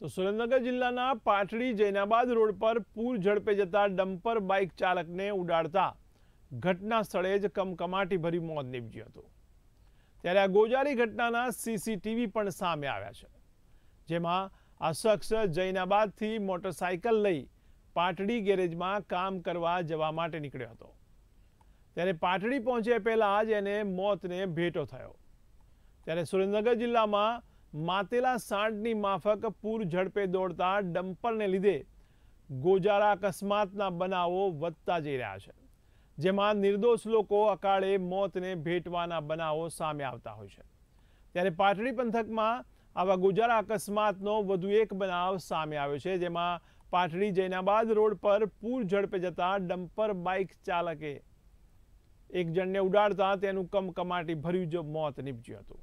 તો સુરેન્દ્રનગર જિલ્લાના પાટડી જૈનાબાદ રોડ પર પૂર ઝડપે જતા ડમ્પર બાઇક ચાલકને ઉડાડતા ઘટના સ્થળે જ કમકમાટી ભરી મોત નીપજ્યું હતું. ત્યારે આ ગોજારી ઘટનાના સીસીટીવી પણ સામે આવ્યા છે, જેમાં આ શખ્સ જૈનાબાદથી મોટરસાયકલ લઈ પાટડી ગેરેજમાં કામ કરવા જવા માટે નીકળ્યો હતો. ત્યારે પાટડી પહોંચ્યા પહેલાં જ એને મોતને ભેટો થયો. ત્યારે સુરેન્દ્રનગર જિલ્લામાં માતેલા સાંઢની માફક પૂર ઝડપે દોડતા ડમ્પરને લીધે ગોજારા અકસ્માતના બનાવો વધતા જઈ રહ્યા છે, જેમાં નિર્દોષ લોકો અકાળે મોતને ભેટવાના બનાવો સામે આવતા હોય છે. ત્યારે પાટડી પંથકમાં આવા ગોજારા અકસ્માતનો વધુ એક બનાવ સામે આવ્યો છે, જેમાં પાટડી જૈનાબાદ રોડ પર પૂર ઝડપે જતા ડમ્પર બાઇક ચાલકે એક જણને ઉડાડતા તેનું કમકમાટી ભર્યું જ મોત નીપજ્યું હતું.